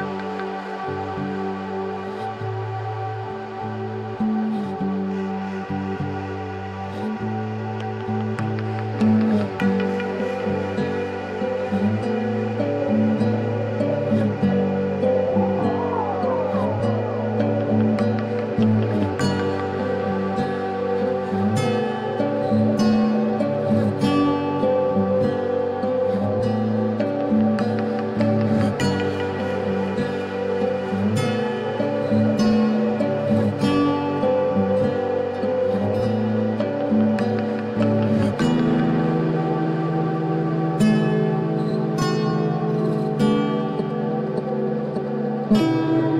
Música Música